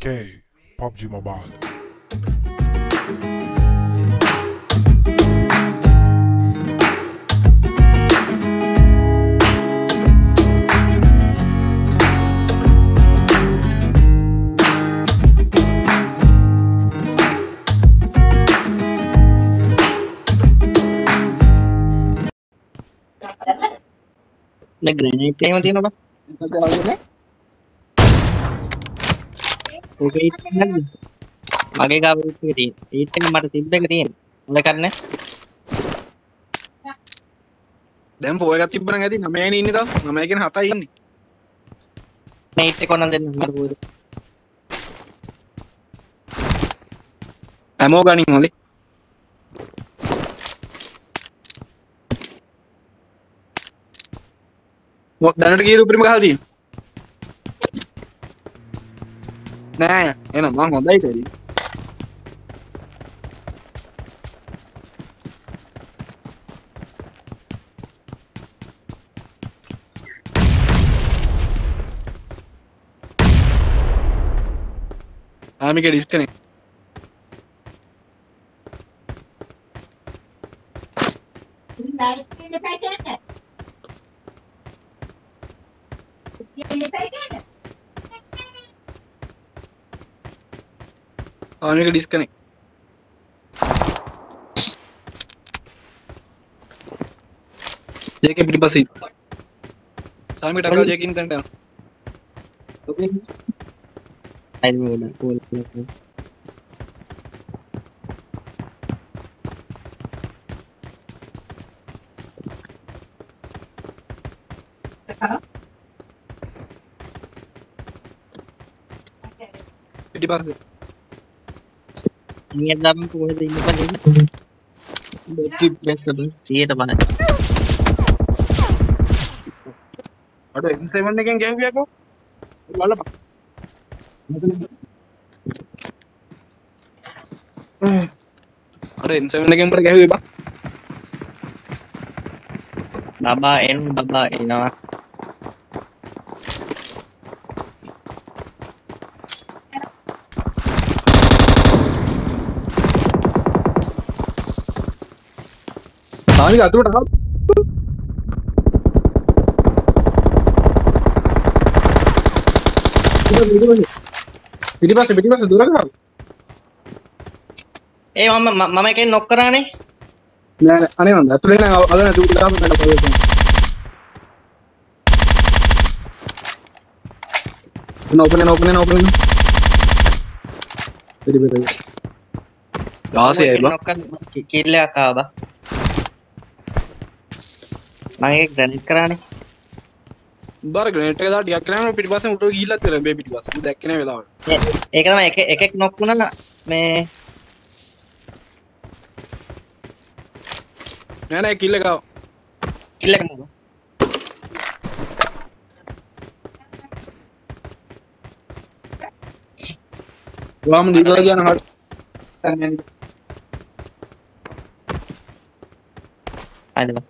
Okay, PUBG Mobile. Nag-granite. Kaya mo din ba? Nag-granite. මගේ ගාව ඊට එක තියෙන. ඊට එක මට තිබ්බ එක තියෙන. උඹ කරන්නේ? දැන් ෆෝ එකක් තිබ්බනම් ඇති. 9 නේ ඉන්නේ තාම. 9 කියන 7යි ඉන්නේ. ඊට එක ඔන්න දෙන්න මට පොඩි හැමෝ ගනින් හොඳේ. මොක් දැනට කීයද උපරිම ගහලා තියෙන්නේ ના એને માંગો દઈ કરી আমি কে disconnect Thank you. I'm gonna disconnect. JK मेरे पास ही साल में टकरा जेके इनकंट है आई नहीं बोला बोल मेरे पास Ngelam ko hindi mo pa rin. Bakit na sa sira ba? Ano, yung seven na kang gawin ako? Wala pa. Ano, yung seven na kang gawin ba? Babae, babae na. සාමික අතුරට ආව පිටිපස්සේ පිටිපස්සේ දුර ගහව ඒ මම මම එකෙන් නොක් කරානේ. නෑ නෑ. අනේ නන්ද අතුරේ නෑ. අද නෑ දුර ගහව ගන්න පොඩි No open and open and open. Very very. යාසේ ඇයිබා නොක් කරලා කිල්ල එකක් ආවා මම ඒක ග්‍රැනේඩ් කරානේ බාර ග්‍රේනේට් එක දාලා ටිකක් කරනවා පිටිපස්සෙන් උඩට ගිහිල්ලා තියෙනවා මේ පිටිපස්සේ. දැක්කේ නෑ වෙලාවට. ඒක තමයි එක එකෙක් නොක් වුණා මේ නෑ නෑ කිල්ල ආවා. කිල්ල මොකද වාම දීලා යන හට. හරිද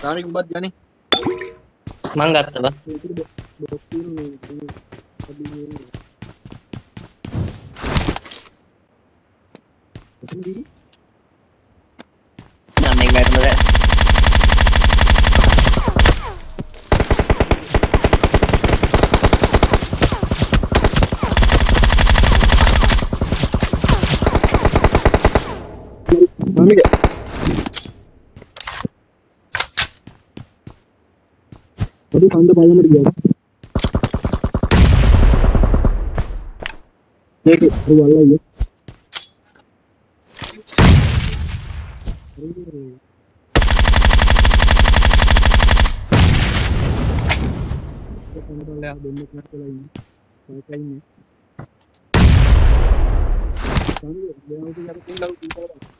Tarik buat gak nih? Manggat apa? Aduh, santap aja mati gue. Oke, ruang lagi. Kita ya. ntar lihat bentuk nanti lagi. Kayak ini. Kamu, dia harus tinggal di sana.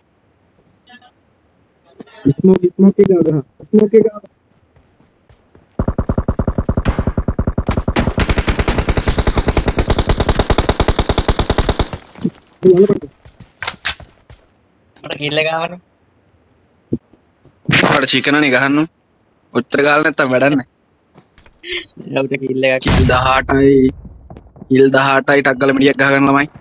Enemies ahead! Smoke smoke එක ගහ. Smoke එක ගහ. යන්නපට. මට කිල්ල ගාවනේ ඔයාලට චිකනනේ ගහන්න. ඔච්චර ගාලා නැත්තම් වැඩක් නැහැ. ලවුට කිල්ල එකක් කිල් 18යි කිල් 18යි ටක් ගාලා මිඩියක් ගහගන්න ළමයි.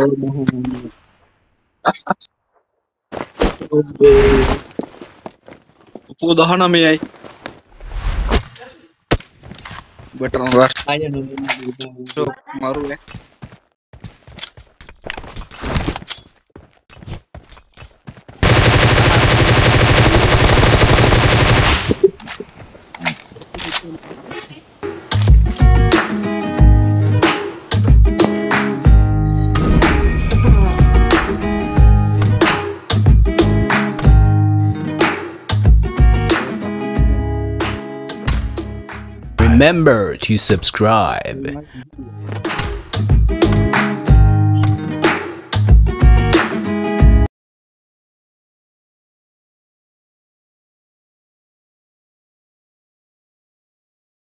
Aku udah nama ya. Gue terlalu rush. Ayo dulu. Masuk, maru ya. Remember to subscribe.